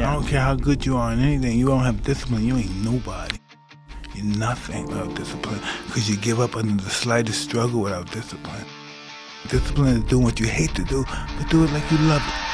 Yeah. I don't care how good you are in anything. You don't have discipline. You ain't nobody. You're nothing without discipline because you give up under the slightest struggle without discipline. Discipline is doing what you hate to do, but do it like you love it.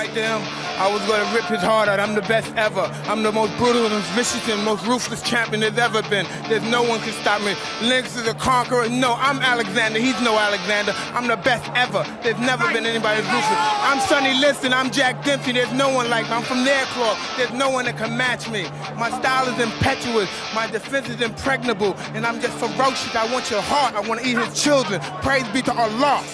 Fight them. I was gonna rip his heart out. I'm the best ever. I'm the most brutal and vicious and most ruthless champion there's ever been. There's no one can stop me. Lennox is a conqueror. No, I'm Alexander. He's no Alexander. I'm the best ever. There's never been anybody ruthless. I'm Sonny Liston. I'm Jack Dempsey. There's no one like me. I'm from their club. There's no one that can match me. My style is impetuous. My defense is impregnable. And I'm just ferocious. I want your heart. I want to eat his children. Praise be to Allah.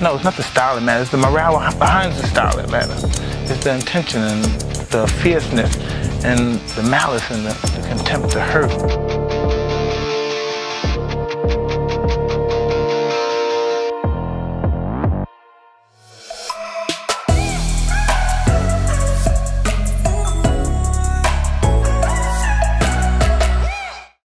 No, it's not the style that matters. It's the morale behind the style that matters. It's the intention and the fierceness and the malice and the, the contempt, the hurt.